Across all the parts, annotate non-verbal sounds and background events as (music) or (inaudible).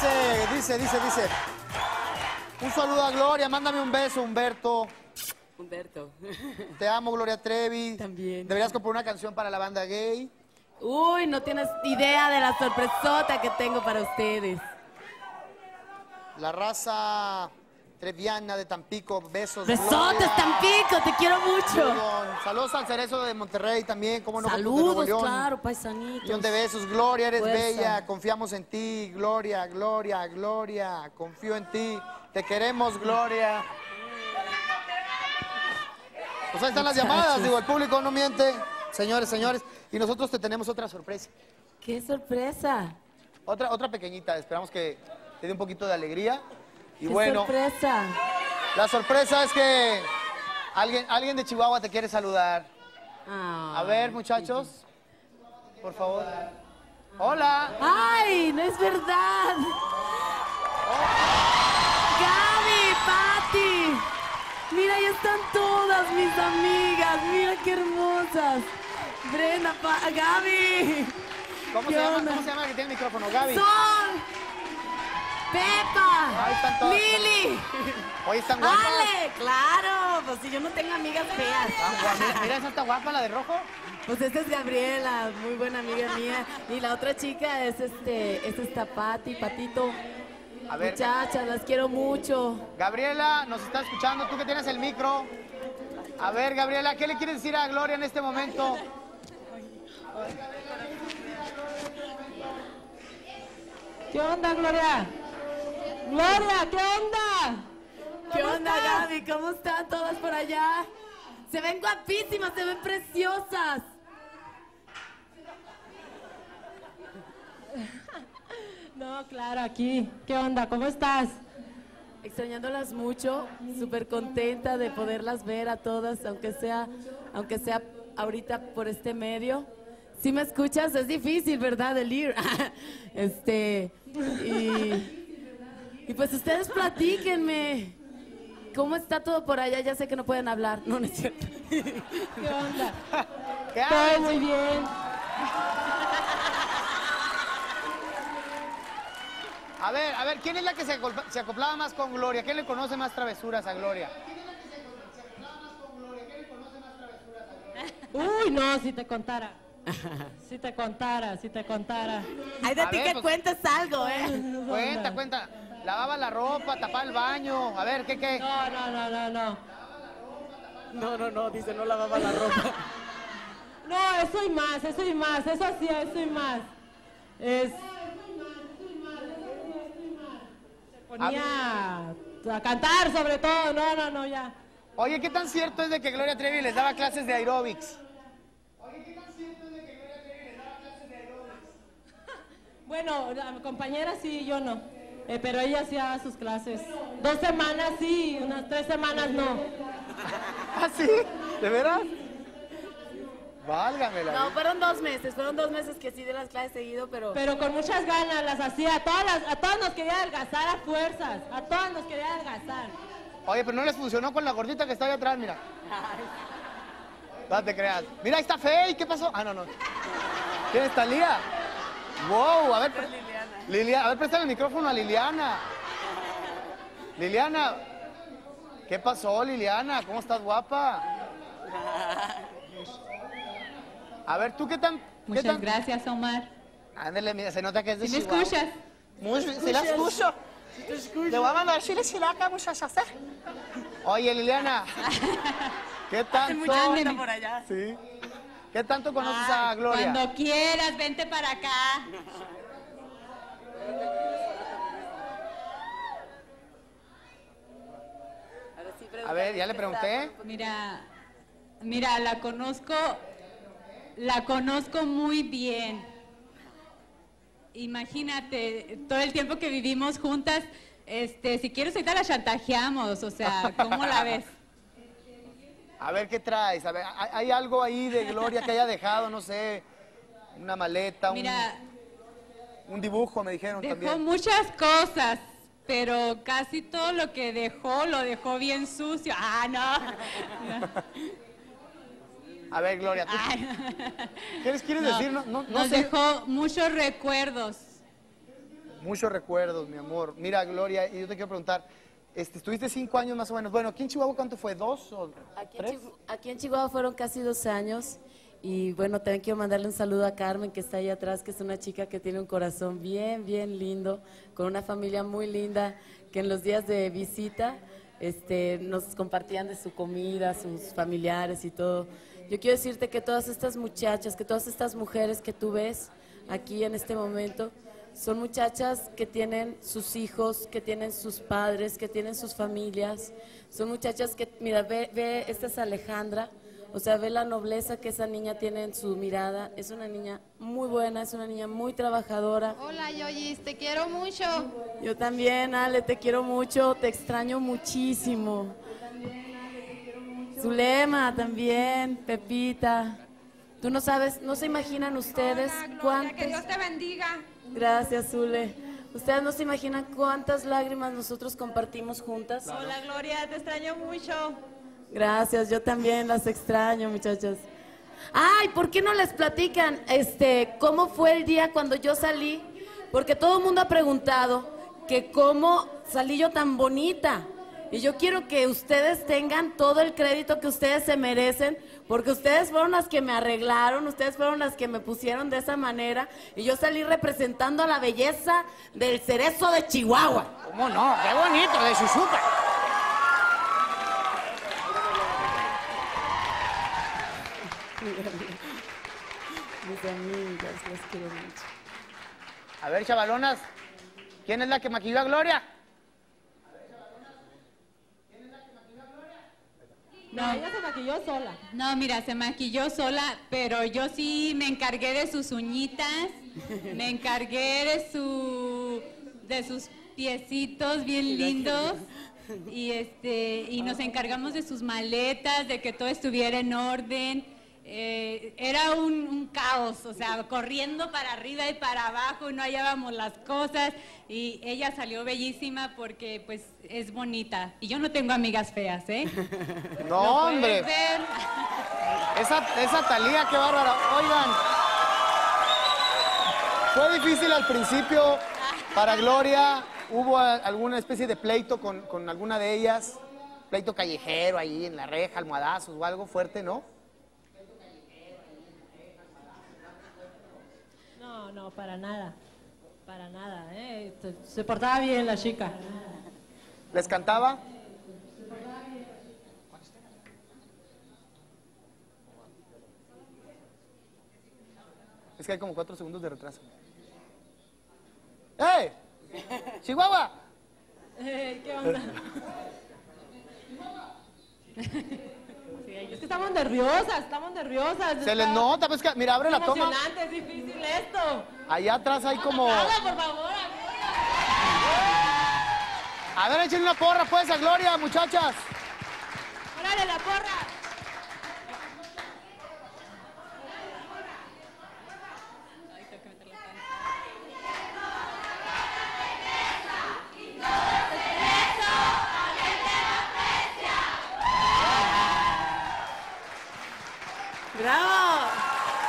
Dice, dice, dice, dice. Un saludo a Gloria, mándame un beso, Humberto. Humberto. (laughs) Te amo, Gloria Trevi. También. Deberías comprar una canción para la banda gay. Uy, no tienes idea de la sorpresota que tengo para ustedes. La raza treviana de Tampico, besos. Besotes. Tampico, te quiero mucho. Saludos al cerezo de Monterrey también, como no, Saludos, claro, paisanitos. Millón de besos, Gloria, eres Fuerza. bella, confiamos en ti, Gloria, Gloria, Gloria, confío en ti, te queremos, Gloria. Pues ahí están las llamadas, digo, el público no miente, señores, señores, y nosotros te tenemos otra sorpresa, ¡Qué sorpresa! otra, otra pequeñita, esperamos que te dé un poquito de alegría. Y ¡Qué bueno, sorpresa! la sorpresa es que alguien, alguien de Chihuahua te quiere saludar. A ver, muchachos, por favor. Hola. ¡Ay, no es verdad! ¡Gaby, Patti! Mira, ahí están todas mis amigas. Mira qué hermosas. Brenda, Pa- Gaby. ¿Cómo ¿Qué se, llama? ¿Cómo se llama la que tiene el micrófono? Gaby. Son Pepa, Ahí están todas. Lili, (laughs) Hoy están guapas. Ale, claro, pues si yo no tengo amigas feas. Ah, mira, esa está guapa, la de rojo. Pues esta es Gabriela, muy buena amiga mía. Y la otra chica es este, es esta Pati, Patito. A ver, Muchachas, las quiero mucho. Gabriela, nos está escuchando, tú que tienes el micro. A ver, Gabriela, ¿qué le quieres decir a Gloria en este momento? ¿Qué onda, Gloria? Gloria, ¿qué onda? ¿Qué ¿Cómo onda? Gaby? ¿Cómo están todas por allá? Se ven guapísimas, se ven preciosas. (laughs) No, claro, aquí. ¿Qué onda? ¿Cómo estás? Extrañándolas mucho, súper contenta de poderlas ver a todas, aunque sea, aunque sea ahorita por este medio. Si me escuchas, es difícil, ¿verdad? El ir. (laughs) este, y, y pues ustedes platíquenme. ¿Cómo está todo por allá? Ya sé que no pueden hablar. No, no es cierto. (laughs) ¿Qué onda? (laughs) ¿Qué Todo muy bien. (laughs) A ver, a ver, ¿quién es la que se, se acoplaba más con Gloria? ¿Quién le conoce más travesuras a Gloria? Uy, no, si te contara. Si te contara, si te contara. Ay, de A ti ver, que pues- cuentes algo, ¿eh? Cuenta, cuenta. Lavaba la ropa, tapaba el baño. A ver, ¿qué, qué? No, no, no, no, no. No, no, no, dice, no lavaba la ropa. (laughs) No, eso y más, eso y más, eso sí, eso y más. Es... Se ponía a cantar sobre todo, no, no, no, ya. Oye, ¿qué tan cierto es de que Gloria Trevi les daba clases de aeróbics? Bueno, la compañera sí, yo no. Eh, pero ella hacía sus clases. Dos semanas sí, unas tres semanas no. (laughs) ¿Ah, sí? ¿De veras? Válgame la No, fueron dos meses, fueron dos meses que sí de las clases seguido, pero... Pero con muchas ganas las hacía. A todas, las- a todas nos quería adelgazar a fuerzas. A todas nos quería adelgazar. Oye, pero no les funcionó con la gordita que está ahí atrás, mira. No te creas. Mira, ahí está Fey, ¿qué pasó? Ah, no, no. ¿Quién está Lía? Wow, a ver. Liliana. a ver, préstale el micrófono a Liliana. Liliana. ¿Qué pasó, Liliana? ¿Cómo estás guapa? A ver, ¿tú qué tan? qué Muchas tan- gracias, Omar. Ándale, mira, se nota que es de ¿Sí me Chihuahua. escuchas? Muy, sí la escucho. Le voy a mandar chile chilaca, muchachas. ¿eh? Oye, Liliana. (laughs) ¿Qué tanto? Por allá. Sí. ¿Qué tanto conoces a Gloria? Cuando quieras, vente para acá. A ver, ya le pregunté. Mira, mira, la conozco, la conozco muy bien. Imagínate, todo el tiempo que vivimos juntas, este, si quieres ahorita la chantajeamos, o sea, ¿cómo la ves? (laughs) A ver, ¿qué traes? A ver, ¿hay, algo ahí de Gloria que haya dejado, no sé, una maleta, Mira, un dibujo, me dijeron dejó también. muchas cosas, pero casi todo lo que dejó lo dejó bien sucio. Ah, no. (laughs) A ver, Gloria, ¿tú qué les quieres No, decir? No, no, no nos sé. dejó muchos recuerdos. Muchos recuerdos, mi amor. Mira, Gloria, y yo te quiero preguntar, este, estuviste cinco años más o menos. Bueno, aquí en Chihuahua, ¿cuánto fue? ¿Dos o Aquí en, tres? Chihu- aquí en Chihuahua fueron casi dos años y bueno, también quiero mandarle un saludo a Carmen que está ahí atrás, que es una chica que tiene un corazón bien, bien lindo, con una familia muy linda, que en los días de visita este, nos compartían de su comida, sus familiares y todo. Yo quiero decirte que todas estas muchachas, que todas estas mujeres que tú ves aquí en este momento, son muchachas que tienen sus hijos, que tienen sus padres, que tienen sus familias. Son muchachas que, mira, ve, ve, esta es Alejandra, o sea, ve la nobleza que esa niña tiene en su mirada. Es una niña muy buena, es una niña muy trabajadora. Hola Yoyis, te quiero mucho. Yo también, Ale, te quiero mucho, te extraño muchísimo. Zulema también, Pepita. Tú no sabes, no se imaginan ustedes cuántos... Que Dios te bendiga. Gracias, Zule. Ustedes no se imaginan cuántas lágrimas nosotros compartimos juntas. Hola Gloria, te extraño mucho. Gracias, yo también las extraño, muchachas. Ay, ¿por qué no les platican este cómo fue el día cuando yo salí? Porque todo el mundo ha preguntado que cómo salí yo tan bonita. Y yo quiero que ustedes tengan todo el crédito que ustedes se merecen, porque ustedes fueron las que me arreglaron, ustedes fueron las que me pusieron de esa manera, y yo salí representando a la belleza del cerezo de Chihuahua. ¿Cómo no? ¡Qué bonito! De Suzuka. (laughs) Mis amigas, las quiero mucho. A ver, chavalonas, ¿quién es la que maquilló a Gloria? No, ella se maquilló sola. No, mira, se maquilló sola, pero yo sí me encargué de sus uñitas, me encargué de su de sus piecitos bien lindos (laughs) y este y nos encargamos de sus maletas, de que todo estuviera en orden. Eh, era un, un caos, o sea, corriendo para arriba y para abajo, no hallábamos las cosas y ella salió bellísima porque pues es bonita. Y yo no tengo amigas feas, ¿eh? (laughs) No, Lo hombre. ver. Esa, esa Talía, qué bárbara. Oigan, fue difícil al principio para Gloria. ¿Hubo alguna especie de pleito con, con alguna de ellas? Pleito callejero ahí en la reja, almohadazos o algo fuerte, ¿no? No, no, para nada. Para nada, ¿eh? Se, portaba bien la chica. ¿Les cantaba? Es que hay como cuatro segundos de retraso. ¡Ey! ¡Chihuahua! (laughs) Eh, ¿Qué onda? Sí, (laughs) es que estamos nerviosas, estamos nerviosas. Se les nota, pues que, mira, abre Es la toma. emocionante, es difícil esto. Allá atrás hay como... Nada, por favor. A ver, échenle una porra, pues, a Gloria, muchachas. ¡Órale la porra! ¡Bravo!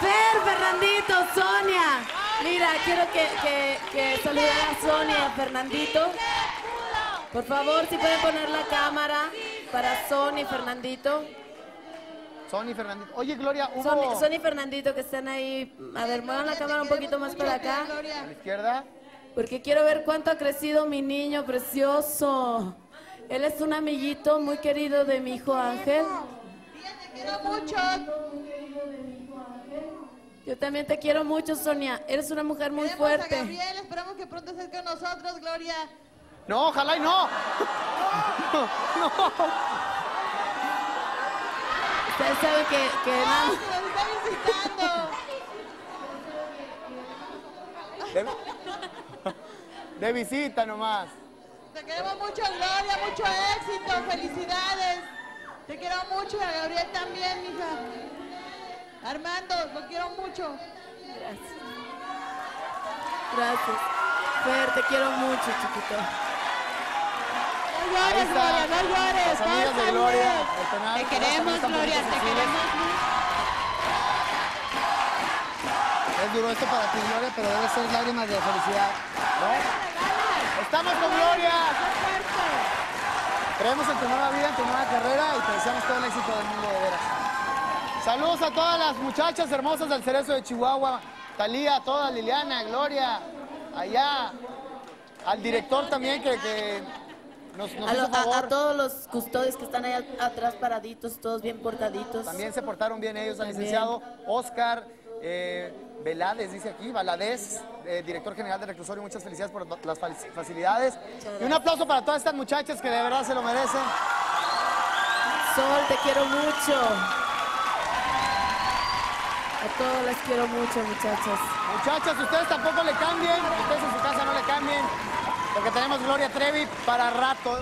Fer, Fernandito, Sonia. Mira, quiero que, que, que saludar a Sonia y a Fernandito. Por favor, si pueden poner la cámara para Sonia y Fernandito. Sony Fernández. Oye, Gloria, hubo... Sonia, Sonia y Fernandito que están ahí. A ver, muevan la cámara un poquito más para acá. A la izquierda. Porque quiero ver cuánto ha crecido mi niño precioso. Él es un amiguito muy querido de mi hijo Ángel. Te quiero mucho. Yo también te quiero mucho, Sonia. Eres una mujer muy Queremos a fuerte. Gabriel, esperamos que pronto estés con nosotros, Gloria. No, ojalá y no. (laughs) Ustedes saben que, que nada- ¡Ay, que nos está visitando! De, (laughs) de visita nomás. Te queremos mucho, Gloria, mucho éxito, felicidades. Te quiero mucho y a Gabriel también, mija. Armando, lo quiero mucho. Gracias. Fer, te quiero mucho, chiquito. No llores. Gloria, no llores. Amigas de Gloria. penal, Te queremos, Gloria, te queremos mucho. Es duro esto para ti, Gloria, pero debe ser lágrimas de felicidad. ¿No? Estamos con Gloria. Creemos en tu nueva vida, en tu nueva carrera y te deseamos todo el éxito del mundo de veras. Saludos a todas las muchachas hermosas del Cerezo de Chihuahua. Talía, todas, Liliana, Gloria, allá. Al director también que, que nos, nos A, lo- a- a todos los custodios que están ahí atrás paraditos, todos bien portaditos. También se portaron bien ellos, al licenciado Oscar eh, Velades, dice aquí, Valadez, eh, director general de reclusorio. Muchas felicidades por las fa- facilidades. Y un aplauso para todas estas muchachas que de verdad se lo merecen. Sol, te quiero mucho. A todos las quiero mucho, muchachas. Muchachas, ustedes tampoco le cambien, ustedes en su casa no le cambien, porque tenemos Gloria Trevi para rato.